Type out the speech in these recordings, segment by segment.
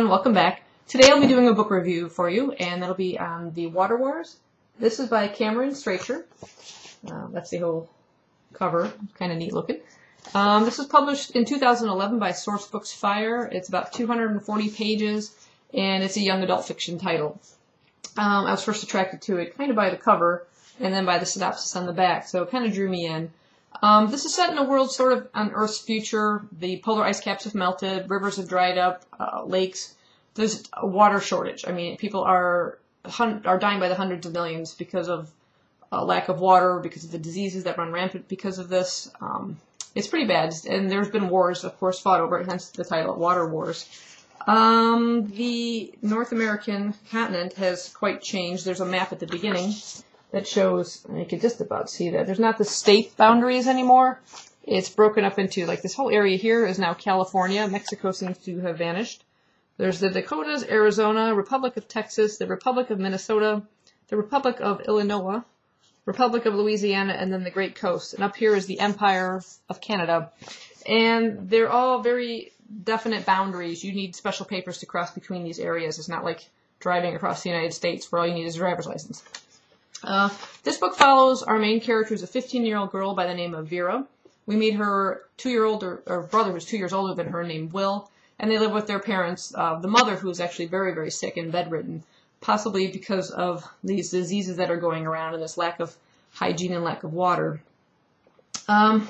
everyone, welcome back. Today I'll be doing a book review for you, and that'll be on The Water Wars. This is by Cameron Stracher. Uh, that's the whole cover, kind of neat looking. Um, this was published in 2011 by Sourcebooks Fire. It's about 240 pages, and it's a young adult fiction title. Um, I was first attracted to it kind of by the cover, and then by the synopsis on the back, so it kind of drew me in. Um, this is set in a world sort of on Earth's future. The polar ice caps have melted, rivers have dried up, uh, lakes. There's a water shortage. I mean, people are are dying by the hundreds of millions because of a lack of water, because of the diseases that run rampant because of this. Um, it's pretty bad, and there's been wars, of course, fought over it, hence the title, Water Wars. Um, the North American continent has quite changed. There's a map at the beginning that shows, you can just about see that, there's not the state boundaries anymore. It's broken up into, like, this whole area here is now California. Mexico seems to have vanished. There's the Dakotas, Arizona, Republic of Texas, the Republic of Minnesota, the Republic of Illinois, Republic of Louisiana, and then the Great Coast. And up here is the Empire of Canada. And they're all very definite boundaries. You need special papers to cross between these areas. It's not like driving across the United States where all you need is a driver's license. Uh, this book follows our main character, who's a 15-year-old girl by the name of Vera. We meet her two-year-old or, or, brother, who's two years older than her, named Will, and they live with their parents. Uh, the mother, who is actually very, very sick and bedridden, possibly because of these diseases that are going around and this lack of hygiene and lack of water. Um,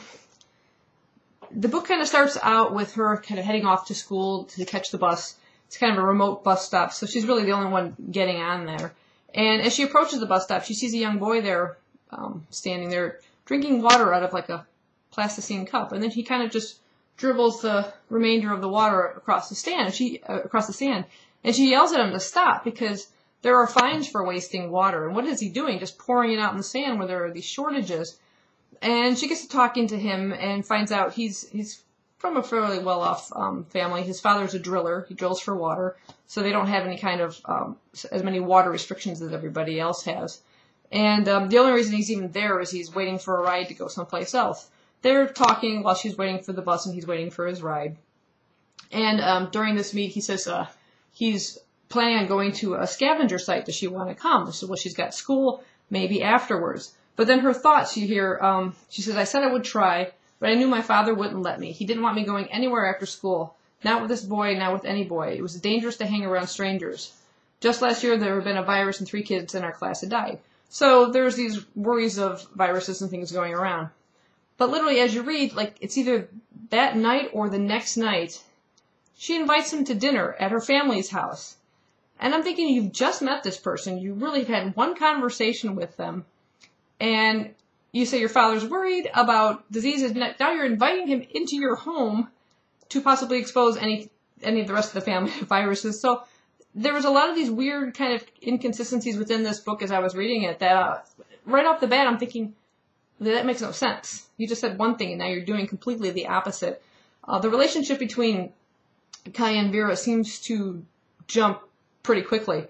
the book kind of starts out with her kind of heading off to school to catch the bus. It's kind of a remote bus stop, so she's really the only one getting on there. And as she approaches the bus stop, she sees a young boy there um, standing there drinking water out of like a plasticine cup, and then he kind of just dribbles the remainder of the water across the stand. She uh, across the sand, and she yells at him to stop because there are fines for wasting water. And what is he doing? Just pouring it out in the sand where there are these shortages. And she gets to talking to him and finds out he's he's from a fairly well-off um, family. His father's a driller. He drills for water, so they don't have any kind of um, as many water restrictions as everybody else has. And um, the only reason he's even there is he's waiting for a ride to go someplace else. They're talking while she's waiting for the bus and he's waiting for his ride. And um, during this meet, he says uh, he's planning on going to a scavenger site. Does she want to come? So, well, she's got school, maybe afterwards. But then her thoughts, you hear, um, she says, I said I would try, but I knew my father wouldn't let me. He didn't want me going anywhere after school. Not with this boy, not with any boy. It was dangerous to hang around strangers. Just last year, there had been a virus and three kids in our class had died. So there's these worries of viruses and things going around. But literally, as you read, like, it's either that night or the next night, she invites him to dinner at her family's house. And I'm thinking, you've just met this person. You really had one conversation with them. And you say your father's worried about diseases. Now you're inviting him into your home to possibly expose any any of the rest of the family to viruses. So there was a lot of these weird kind of inconsistencies within this book as I was reading it. That uh, right off the bat, I'm thinking that makes no sense. You just said one thing, and now you're doing completely the opposite. Uh, the relationship between Kai and Vera seems to jump pretty quickly.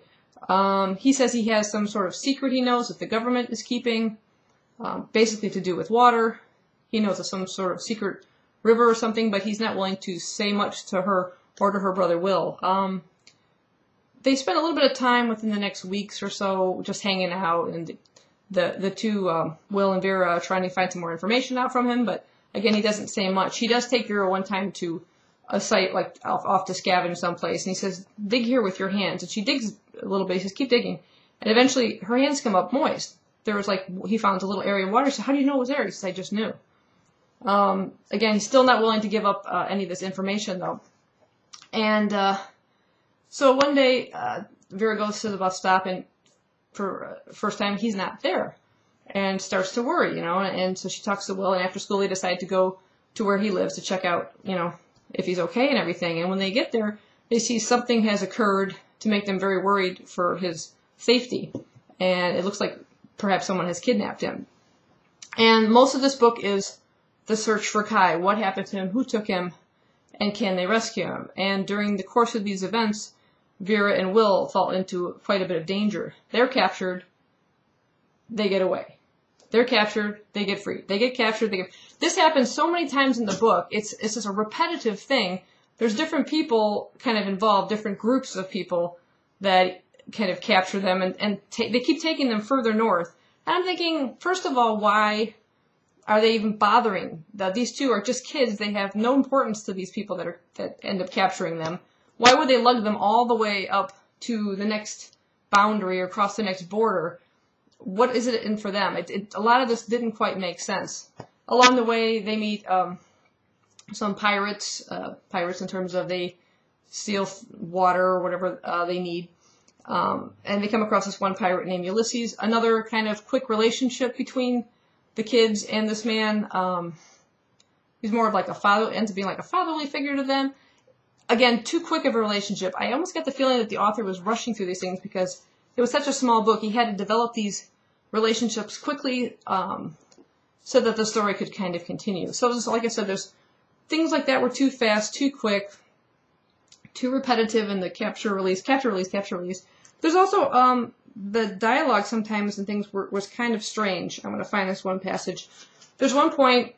Um, he says he has some sort of secret he knows that the government is keeping um, basically to do with water. He knows of some sort of secret river or something, but he's not willing to say much to her or to her brother Will. Um, they spend a little bit of time within the next weeks or so just hanging out, and the the two um, Will and Vera are trying to find some more information out from him. But again, he doesn't say much. He does take Vera one time to a site like off, off to scavenge someplace, and he says, "Dig here with your hands." And she digs a little bit. He says, "Keep digging," and eventually her hands come up moist there was like he found a little area of water. Said, "How do you know it was there?" He said, "I just knew." Um, again, still not willing to give up uh, any of this information though. And uh, so one day, uh, Vera goes to the bus stop, and for uh, first time, he's not there, and starts to worry, you know. And so she talks to Will, and after school, they decide to go to where he lives to check out, you know, if he's okay and everything. And when they get there, they see something has occurred to make them very worried for his safety. And it looks like perhaps someone has kidnapped him. And most of this book is the search for Kai. What happened to him? Who took him? And can they rescue him? And during the course of these events, Vera and Will fall into quite a bit of danger. They're captured. They get away. They're captured. They get free. They get captured. They get. This happens so many times in the book. It's it's just a repetitive thing there's different people kind of involved, different groups of people that kind of capture them, and, and ta- they keep taking them further north. And I'm thinking, first of all, why are they even bothering? The, these two are just kids. They have no importance to these people that are that end up capturing them. Why would they lug them all the way up to the next boundary or across the next border? What is it in for them? It, it, a lot of this didn't quite make sense. Along the way, they meet um, some pirates, uh, pirates in terms of they steal water or whatever uh, they need. Um, and they come across this one pirate named Ulysses. Another kind of quick relationship between the kids and this man. Um, he's more of like a father, ends up being like a fatherly figure to them. Again, too quick of a relationship. I almost get the feeling that the author was rushing through these things because it was such a small book. He had to develop these relationships quickly um, so that the story could kind of continue. So, just like I said, there's things like that were too fast, too quick, too repetitive in the capture release, capture release, capture release. There's also um, the dialogue sometimes and things were, was kind of strange. I'm going to find this one passage. There's one point,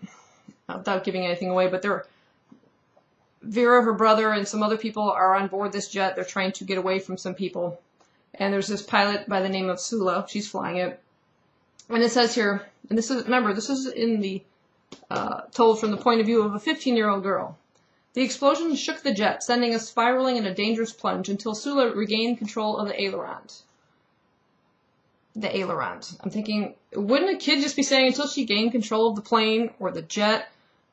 without giving anything away, but there, Vera, her brother, and some other people are on board this jet. They're trying to get away from some people. And there's this pilot by the name of Sula. She's flying it. And it says here, and this is, remember, this is in the, uh, told from the point of view of a 15 year old girl. The explosion shook the jet, sending us spiraling in a dangerous plunge until Sula regained control of the ailerons the ailerons. I'm thinking, wouldn't a kid just be saying until she gained control of the plane or the jet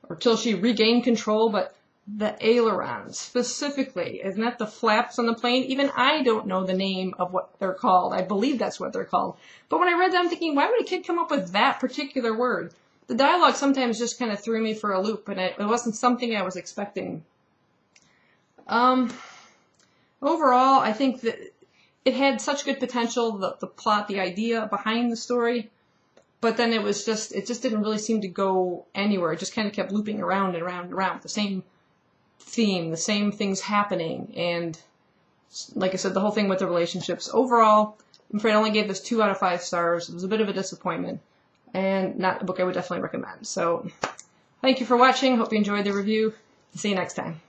or till she regained control, but the ailerons specifically, isn't that the flaps on the plane? Even I don't know the name of what they're called. I believe that's what they're called. But when I read that, I'm thinking, why would a kid come up with that particular word? The dialogue sometimes just kind of threw me for a loop, and it, it wasn't something I was expecting. Um, overall, I think that it had such good potential, the, the plot, the idea behind the story, but then it was just, it just didn't really seem to go anywhere. It just kind of kept looping around and around and around the same theme, the same things happening, and like I said, the whole thing with the relationships. Overall, I'm afraid I only gave this two out of five stars. It was a bit of a disappointment, and not a book I would definitely recommend. So, thank you for watching. Hope you enjoyed the review. See you next time.